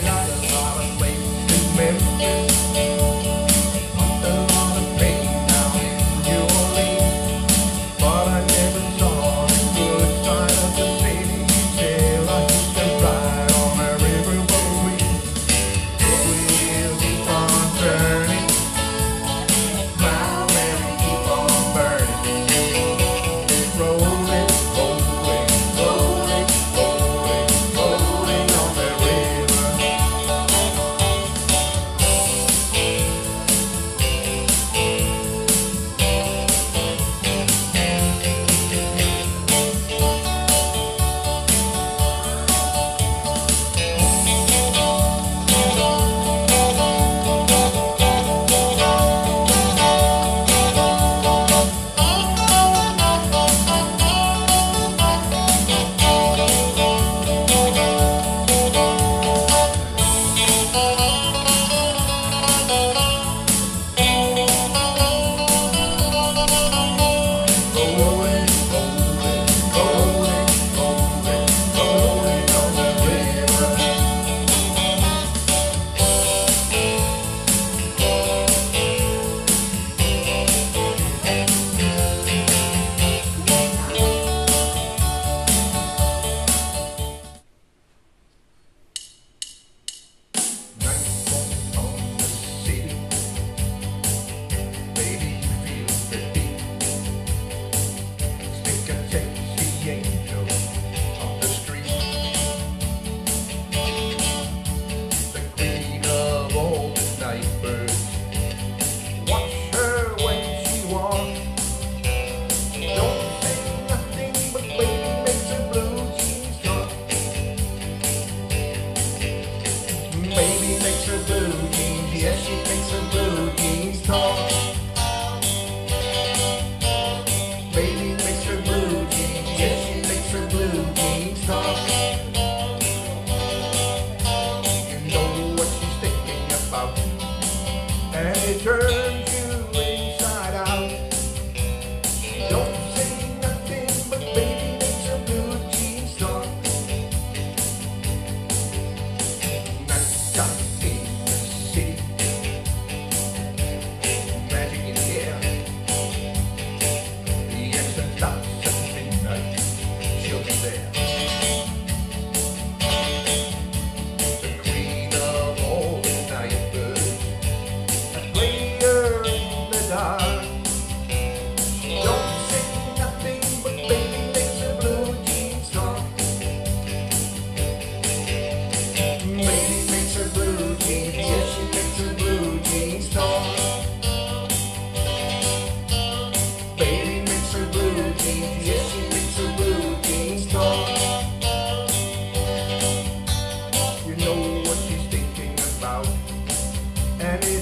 tonight.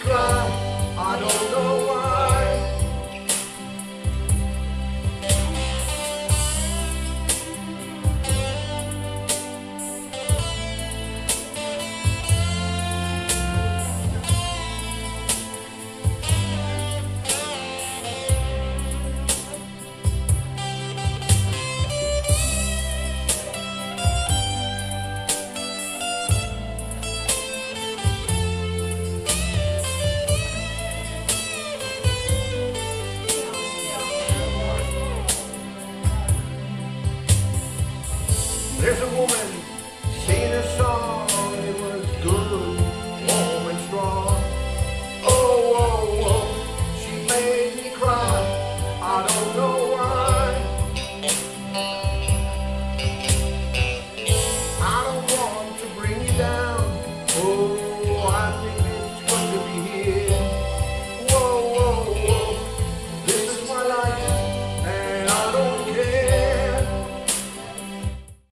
cry. I don't know. Oh.